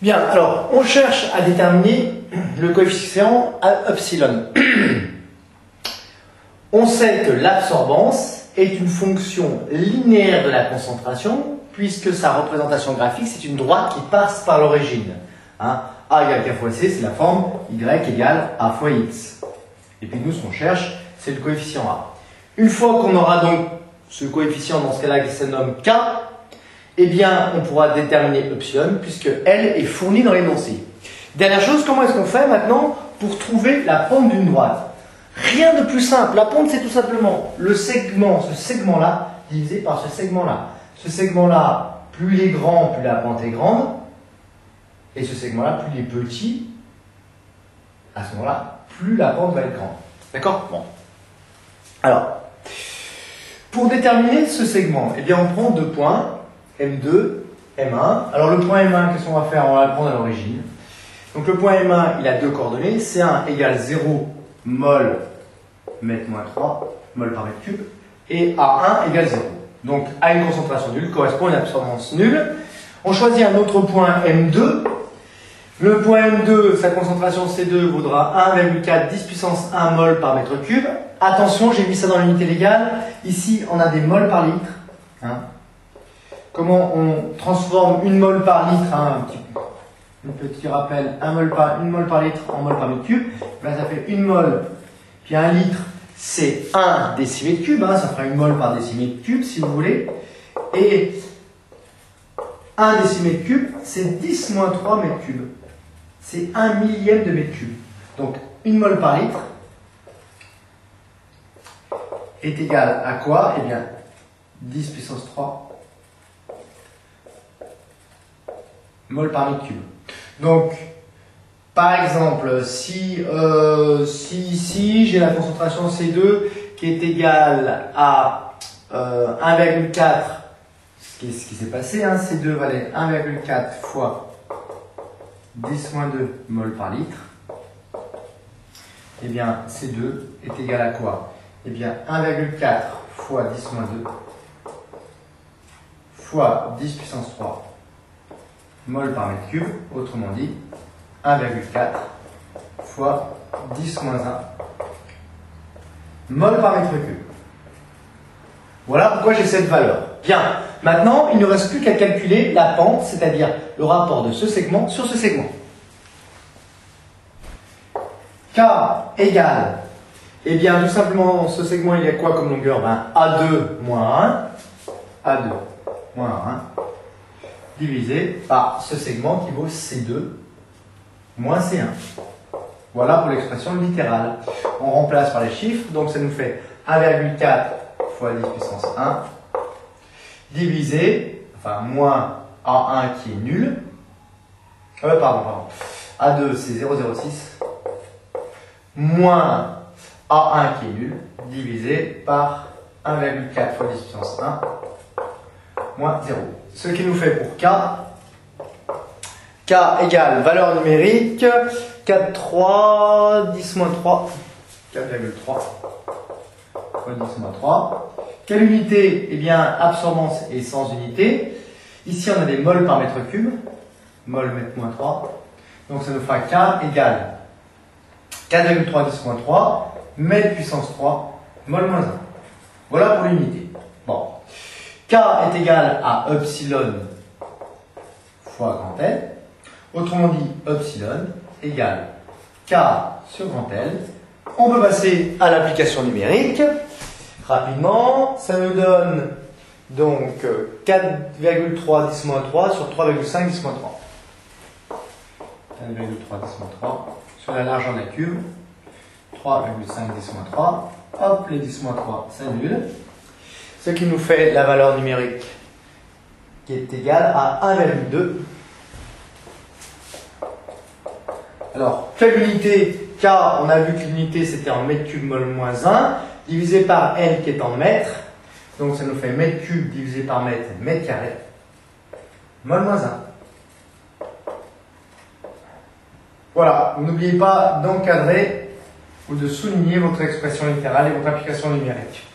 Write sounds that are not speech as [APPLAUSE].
Bien, alors, on cherche à déterminer le coefficient à epsilon. [CLEARS THROAT] on sait que l'absorbance est une fonction linéaire de la concentration, puisque sa représentation graphique, c'est une droite qui passe par l'origine. Hein. A égale K fois C, c'est la forme Y égale A fois X. Et puis nous, ce qu'on cherche, c'est le coefficient A. Une fois qu'on aura donc ce coefficient, dans ce cas-là, qui se nomme K, eh bien, on pourra déterminer epsilon, puisque elle est fournie dans l'énoncé. Dernière chose, comment est-ce qu'on fait maintenant pour trouver la pente d'une droite? Rien de plus simple. La pente, c'est tout simplement le segment, ce segment-là, divisé par ce segment-là. Ce segment-là, plus il est grand, plus la pente est grande. Et ce segment-là, plus il est petit, à ce moment-là, plus la pente va être grande. D'accord? Bon. Alors, pour déterminer ce segment, eh bien, on prend deux points. M2, M1. Alors le point M1, qu'est-ce qu'on va faire? On va le prendre à l'origine. Donc le point M1, il a deux coordonnées. C1 égale 0 mol mètre moins 3 mol par mètre cube. Et A1 égale 0. Donc à une concentration nulle correspond à une absorbance nulle. On choisit un autre point M2. Le point M2, sa concentration C2 vaudra 1,4 10 puissance 1 mol par mètre cube. Attention, j'ai mis ça dans l'unité légale. Ici, on a des mols par litre. Hein comment on transforme une mole par litre, hein, un, petit, rappel, un mol par, une mole par litre en mol par mètre cube, ben, ça fait une mole, puis un litre, c'est 1 décimètre cube, hein, ça fera une mole par décimètre cube si vous voulez, et 1 décimètre cube, c'est 10 moins 3 mètres cubes. C'est 1 millième de mètre cube. Donc, une mole par litre est égale à quoi? Eh bien, 10 puissance 3 mol par mètre cube. Donc, par exemple, si, euh, ici j'ai la concentration C2 qui est égale à euh, 1,4, ce qui, ce qui s'est passé, hein, C2 valait 1,4 fois 10 moins 2 mol par litre, eh bien C2 est égal à quoi? Eh bien 1,4 fois 10 moins 2 fois 10 puissance 3 mol par mètre cube, autrement dit 1,4 fois 10 moins 1 mol par mètre cube. Voilà pourquoi j'ai cette valeur. Bien, maintenant il ne reste plus qu'à calculer la pente, c'est-à-dire le rapport de ce segment sur ce segment. K égale, eh bien tout simplement ce segment il y a quoi comme longueur? Ben, A2 moins 1, A2 moins 1, divisé par ce segment qui vaut C2 moins C1. Voilà pour l'expression littérale. On remplace par les chiffres, donc ça nous fait 1,4 fois 10 puissance 1 divisé, enfin moins A1 qui est nul. Euh, pardon, pardon. A2 c'est 0,06 moins A1 qui est nul divisé par 1,4 fois 10 puissance 1 moins 0. Ce qui nous fait pour K, K égale valeur numérique 4,3, 10 moins 3, 4,3 fois 10 moins 3. Quelle unité? Eh bien, absorbance est sans unité. Ici, on a des moles par mètre cube. Mol mètre moins 3. Donc, ça nous fera K égale 4,3 10 moins 3, mètre puissance 3, mol moins 1. Voilà pour l'unité. Bon. K est égal à epsilon fois grand L. Autrement dit, epsilon égale K sur grand L. On peut passer à l'application numérique. Rapidement, ça nous donne donc 4,3 10 3 sur 3,5 10 3. 4,3 10 3 sur la largeur de la cube. 3,5 10 3. Hop, les 10 3 s'annulent ce qui nous fait la valeur numérique qui est égale à 1,2. Alors, quelle unité K, on a vu que l'unité c'était en mètre cube mol moins 1, divisé par L qui est en mètre. Donc ça nous fait mètre cube divisé par mètre, mètre carré, mol moins 1. Voilà, n'oubliez pas d'encadrer ou de souligner votre expression littérale et votre application numérique.